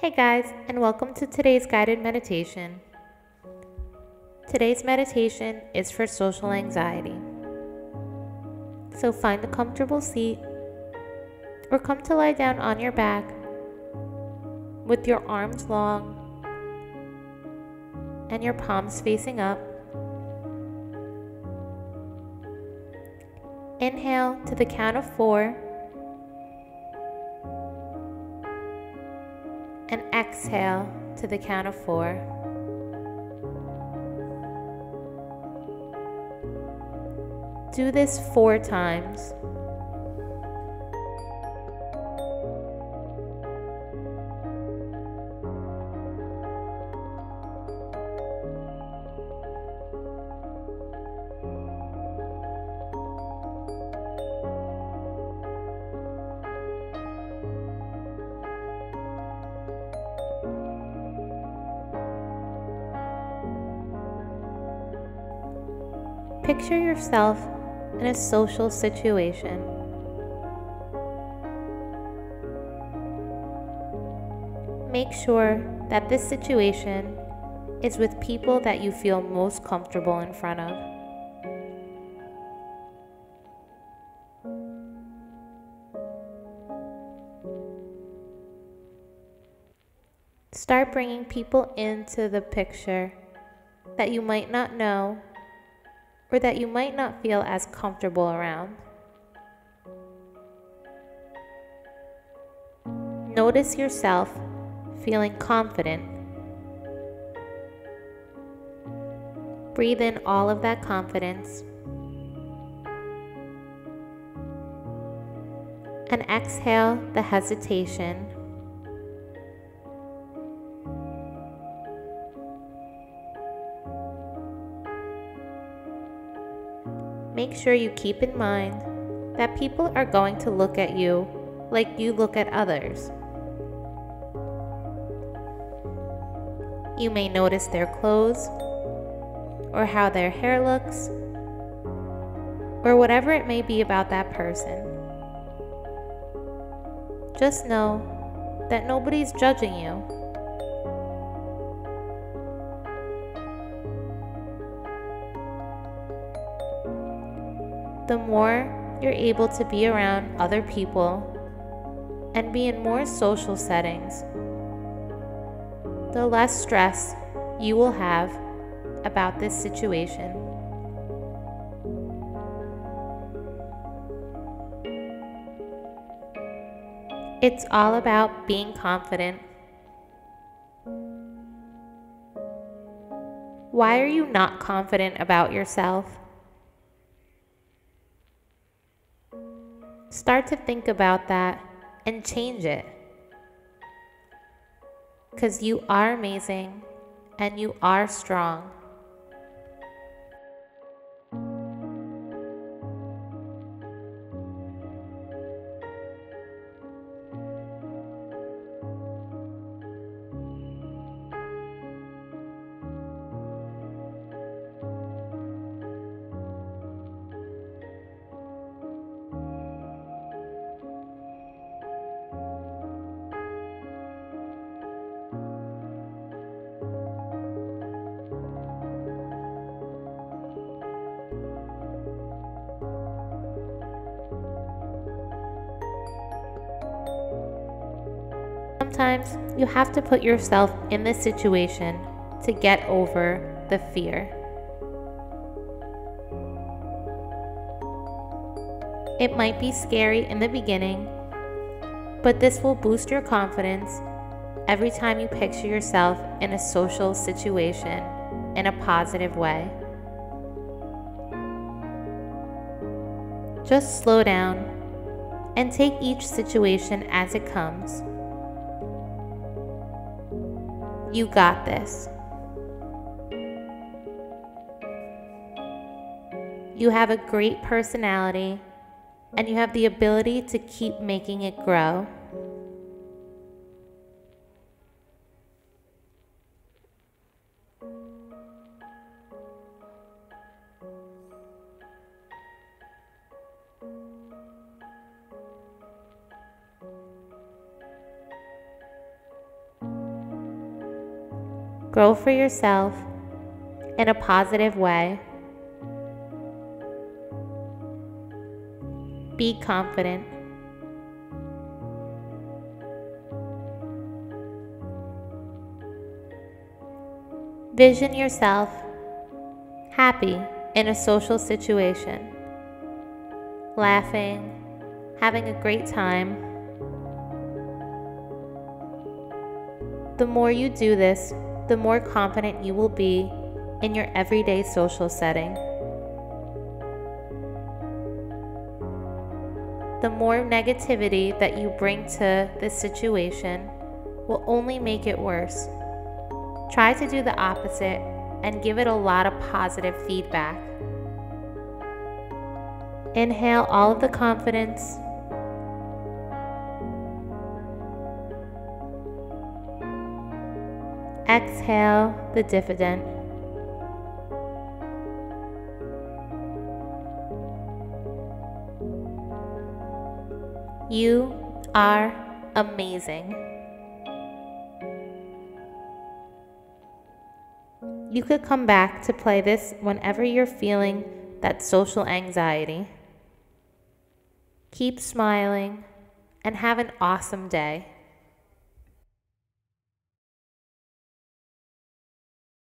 Hey guys, and welcome to today's guided meditation. Today's meditation is for social anxiety. So find a comfortable seat or come to lie down on your back with your arms long and your palms facing up. Inhale to the count of four exhale to the count of four. Do this four times. Picture yourself in a social situation. Make sure that this situation is with people that you feel most comfortable in front of. Start bringing people into the picture that you might not know or that you might not feel as comfortable around. Notice yourself feeling confident. Breathe in all of that confidence. And exhale the hesitation make sure you keep in mind that people are going to look at you like you look at others. You may notice their clothes, or how their hair looks, or whatever it may be about that person. Just know that nobody's judging you. The more you're able to be around other people and be in more social settings, the less stress you will have about this situation. It's all about being confident. Why are you not confident about yourself? Start to think about that and change it. Because you are amazing and you are strong. Sometimes you have to put yourself in this situation to get over the fear. It might be scary in the beginning, but this will boost your confidence every time you picture yourself in a social situation in a positive way. Just slow down and take each situation as it comes. You got this. You have a great personality and you have the ability to keep making it grow. Grow for yourself in a positive way. Be confident. Vision yourself happy in a social situation, laughing, having a great time. The more you do this, the more confident you will be in your everyday social setting. The more negativity that you bring to this situation will only make it worse. Try to do the opposite and give it a lot of positive feedback. Inhale all of the confidence. Exhale the diffident. You are amazing. You could come back to play this whenever you're feeling that social anxiety. Keep smiling and have an awesome day.